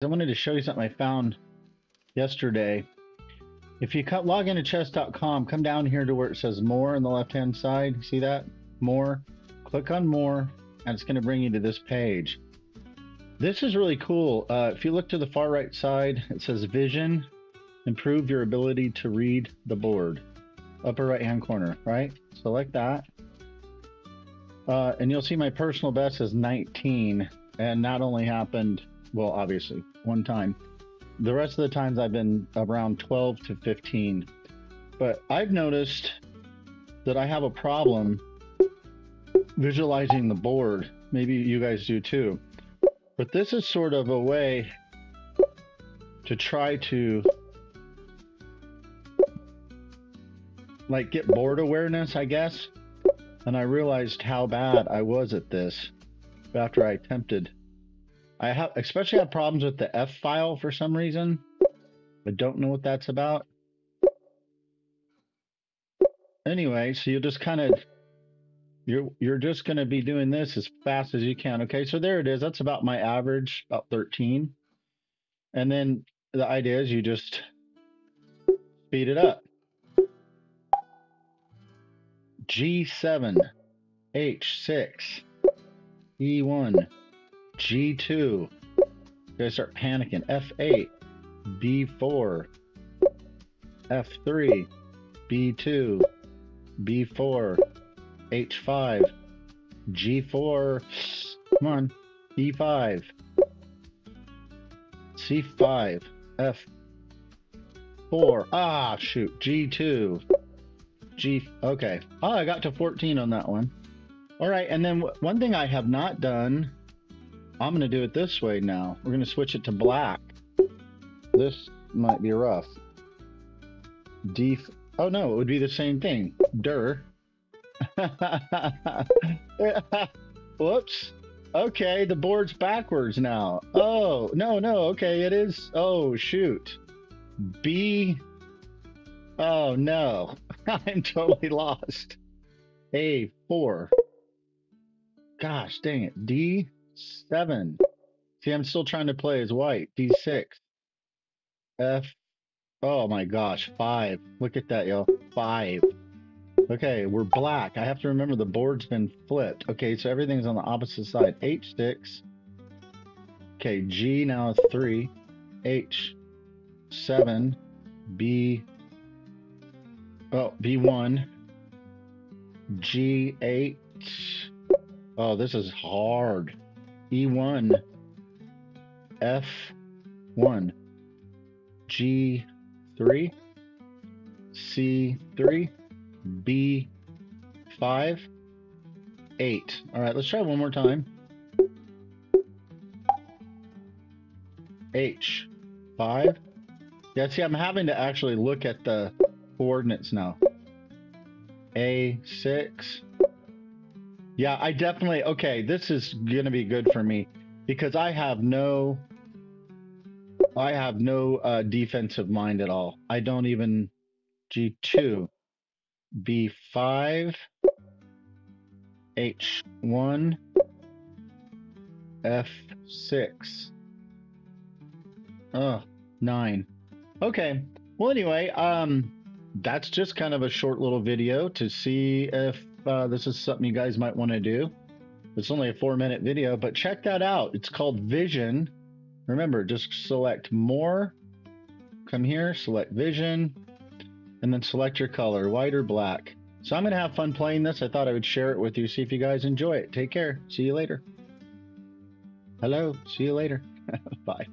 I wanted to show you something I found yesterday. If you cut, log into chess.com, come down here to where it says more on the left hand side. See that? More. Click on more, and it's going to bring you to this page. This is really cool. Uh, if you look to the far right side, it says vision, improve your ability to read the board. Upper right hand corner, right? Select that. Uh, and you'll see my personal best is 19. And that only happened, well, obviously, one time. The rest of the times I've been around 12 to 15. But I've noticed that I have a problem visualizing the board. Maybe you guys do too. But this is sort of a way to try to like get board awareness, I guess. And I realized how bad I was at this after I attempted. I have especially have problems with the F file for some reason. I don't know what that's about. Anyway, so you just kind of you're you're just going to be doing this as fast as you can. Okay, so there it is. That's about my average, about 13. And then the idea is you just speed it up. G7, H6, E1, G2. You guys start panicking. F8, B4, F3, B2, B4, H5, G4. Come on. E5, C5, F4. Ah, shoot. G2. G. Okay. Oh, I got to 14 on that one. All right. And then one thing I have not done I'm going to do it this way now. We're going to switch it to black. This might be rough. D. Oh no, it would be the same thing. Der. Whoops. Okay, the board's backwards now. Oh, no, no. Okay, it is. Oh, shoot. B. Oh, no. I'm totally lost. A4. Gosh dang it. D seven. See, I'm still trying to play as white. D6. F. Oh my gosh, five. Look at that, yo. Five. Okay, we're black. I have to remember the board's been flipped. Okay, so everything's on the opposite side. H6. Okay, G now is three. H. Seven. B. Oh, B1. G8. Oh, this is hard. E1, F1, G3, C3, B5, 8. All right, let's try one more time. H5. Yeah, see, I'm having to actually look at the coordinates now. A6, yeah, I definitely okay, this is to be good for me because I have no I have no uh, defensive mind at all. I don't even G2 B5 H1 F6 Oh, 9. Okay. Well anyway, um that's just kind of a short little video to see if uh, this is something you guys might want to do. It's only a four minute video, but check that out. It's called Vision. Remember, just select more, come here, select Vision, and then select your color, white or black. So I'm going to have fun playing this. I thought I would share it with you, see if you guys enjoy it. Take care. See you later. Hello. See you later. Bye.